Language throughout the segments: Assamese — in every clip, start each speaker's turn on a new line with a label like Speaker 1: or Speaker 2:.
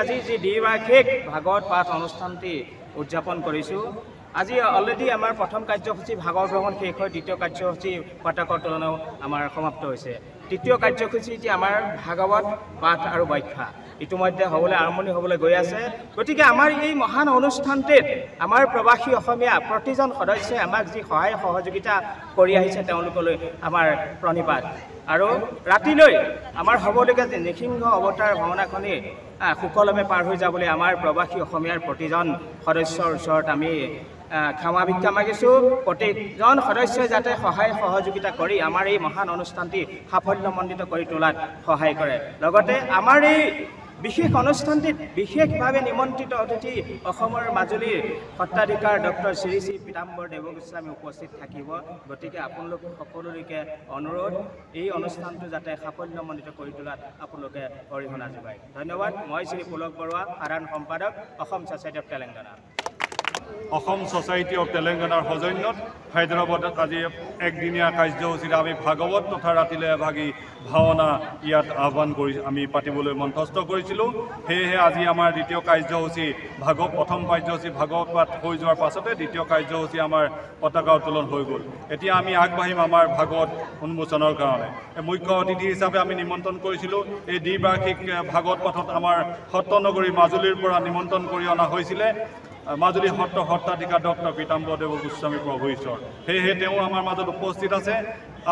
Speaker 1: আজি যি দ্বিবাৰ্ষিক ভাগৱত পাঠ অনুষ্ঠানটি উদযাপন কৰিছোঁ আজি অলৰেডি আমাৰ প্ৰথম কাৰ্যসূচী ভাগৱত ভ্ৰমণ শেষ হৈ দ্বিতীয় কাৰ্যসূচী পতাকা উত্তোলনো আমাৰ সমাপ্ত হৈছে। তৃতীয় কাৰ্যসূচী এতিয়া আমাৰ ভাগৱত পাঠ আৰু ব্যাখ্যা। ইতিমধ্যে হ'বলৈ আৰম্ভণি হ'বলৈ গৈ আছে। গতিকে আমাৰ এই মহান অনুষ্ঠানটিত আমাৰ প্ৰবাসী অসমীয়া প্ৰতিজন সদস্যই আমাক যি সহায় সহযোগিতা কৰি আহিছে তেওঁলোকলৈ আমাৰ প্ৰণিপাত। আৰু ৰাতিলৈ আমাৰ হ'বলগীয়া যি নৃসিংহ অৱতাৰ ভাওনাখনি সুকলমে পাৰ হৈ যাবলৈ আমাৰ প্ৰবাসী অসমীয়াৰ প্ৰতিজন সদস্যৰ ওচৰত আমি ক্ষমা ভিক্ষা মাগিছোঁ। প্ৰতিজন সদস্যই যাতে সহায় সহযোগিতা কৰি আমাৰ এই মহান অনুষ্ঠানটি সাফল্যমণ্ডিত কৰি তোলাত সহায় কৰে। লগতে আমাৰ এই বিশেষ অনুষ্ঠানটিত বিশেষভাৱে নিমন্ত্ৰিত অতিথি অসমৰ মাজুলীৰ সত্ৰাধিকাৰ ডক্টৰ শ্ৰী পীতাম্বৰ দেৱগোস্বামী উপস্থিত থাকিব। গতিকে আপোনালোক সকলোলৈকে অনুৰোধ এই অনুষ্ঠানটো যাতে সাফল্যমণ্ডিত কৰি তোলাত আপোনালোকে অৰিহণা যোগায়। ধন্যবাদ। মই শ্ৰী পুলক বৰুৱা সাধাৰণ সম্পাদক Assam society of Telangana
Speaker 2: Assam society of তেলেংগানাৰ সৌজন্যত হায়দৰাবাদত আজি একদিনীয়া কাৰ্যসূচীত আমি ভাগৱত তথা ৰাতিলৈ এভাগী ভাওনা ইয়াত আহ্বান কৰি আমি পাতিবলৈ মন্থস্থ কৰিছিলোঁ। সেয়েহে আজি আমাৰ দ্বিতীয় কাৰ্যসূচী ভাগৱ প্ৰথম কাৰ্যসূচী ভাগৱত হৈ যোৱাৰ পাছতে দ্বিতীয় কাৰ্যসূচী আমাৰ পতাকা উত্তোলন হৈ গ'ল। এতিয়া আমি আগবাঢ়িম আমাৰ ভাগৱত উন্মোচনৰ কাৰণে। মুখ্য অতিথি হিচাপে আমি নিমন্ত্ৰণ কৰিছিলোঁ। এই দ্বিবাৰ্ষিক ভাগৱত পাঠত আমাৰ সত্ৰনগৰী মাজুলীৰ পৰা নিমন্ত্ৰণ কৰি অনা হৈছিলে। মাজুলী সত্ৰ সত্ৰাধিকাৰ ডক্টৰ পীতাম্বৰ দেৱ গোস্বামী প্ৰভু ঈশ্বৰ। সেয়েহে তেওঁ আমাৰ মাজত উপস্থিত আছে।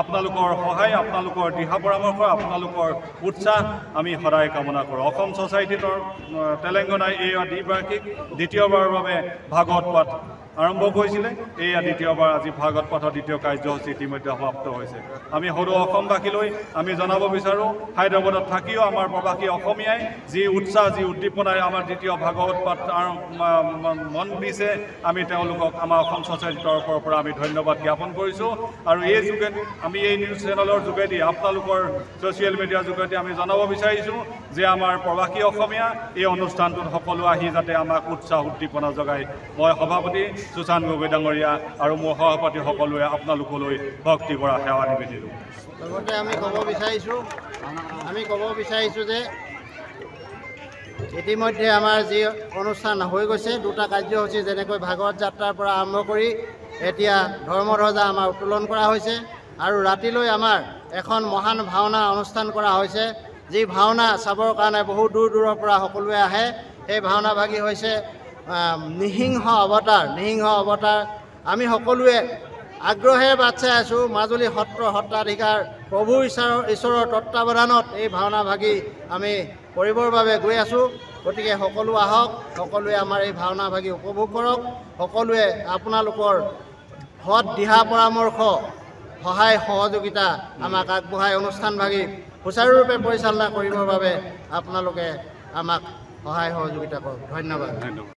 Speaker 2: আপোনালোকৰ সহায় আপোনালোকৰ দিহা পৰামৰ্শ আপোনালোকৰ উৎসাহ আমি সদায় কামনা কৰোঁ। অসম ছ'চাইটিৰ তেলেংগানাই এই দ্বিবাৰ্ষিক দ্বিতীয়বাৰৰ বাবে ভাগৱত পাঠ আৰম্ভ কৰিছিলে। এয়া দ্বিতীয়বাৰ আজি ভাগৱত পাঠৰ দ্বিতীয় কাৰ্যসূচী ইতিমধ্যে সমাপ্ত হৈছে। আমি সৰু অসমবাসীলৈ আমি জনাব বিচাৰোঁ হায়দৰাবাদত থাকিও আমাৰ প্ৰবাসী অসমীয়াই যি উৎসাহ যি উদ্দীপনাৰে আমাৰ দ্বিতীয় ভাগৱত পাঠ মন দিছে আমি তেওঁলোকক আমাৰ অসম ছ'চাইটিৰ তৰফৰ পৰা আমি ধন্যবাদ জ্ঞাপন কৰিছোঁ। আৰু এই যোগেদি আমি এই নিউজ চেনেলৰ যোগেদি আপোনালোকৰ ছ'চিয়েল মিডিয়াৰ যোগেদি আমি জনাব বিচাৰিছোঁ যে আমাৰ প্ৰবাসী অসমীয়া এই অনুষ্ঠানটোত সকলো আহি যাতে আমাক উৎসাহ উদ্দীপনা জগায় মই সভাপতি সুশান্ত গগৈ ডাঙৰীয়া আৰু মোৰ সভাপতি সকলোৱে আপোনালোকলৈ ভক্তি কৰা সেৱা নিবেদিলোঁ।
Speaker 3: লগতে আমি ক'ব বিচাৰিছোঁ আমি ক'ব বিচাৰিছোঁ যে ইতিমধ্যে আমাৰ যি অনুষ্ঠান হৈ গৈছে দুটা কাৰ্যসূচী যেনেকৈ ভাগৱত যাত্ৰাৰ পৰা আৰম্ভ কৰি এতিয়া ধৰ্মধ্বজা আমাৰ উত্তোলন কৰা হৈছে আৰু ৰাতিলৈ আমাৰ এখন মহান ভাওনা অনুষ্ঠান কৰা হৈছে। যি ভাওনা চাবৰ কাৰণে বহু দূৰ দূৰৰ পৰা সকলোৱে আহে। সেই ভাওনা ভাগী হৈছে নিসিংহ অৱতাৰ নিসিংহ অৱতাৰ। আমি সকলোৱে আগ্ৰহেৰে বাট চাই আছোঁ মাজুলী সত্ৰ সত্ৰাধিকাৰ প্ৰভু ঈশ্বৰৰ ঈশ্বৰৰ তত্বাৱধানত এই ভাওনা ভাগি আমি কৰিবৰ বাবে গৈ আছোঁ। গতিকে সকলো আহক সকলোৱে আমাৰ এই ভাওনা ভাগি উপভোগ কৰক সকলোৱে আপোনালোকৰ সৎ দিহা পৰামৰ্শ সহায় সহযোগিতা আমাক আগবঢ়াই অনুষ্ঠান ভাগি সুচাৰুৰূপে পৰিচালনা কৰিবৰ বাবে আপোনালোকে আমাক সহায় সহযোগিতা কৰক। ধন্যবাদ।
Speaker 2: ধন্যবাদ।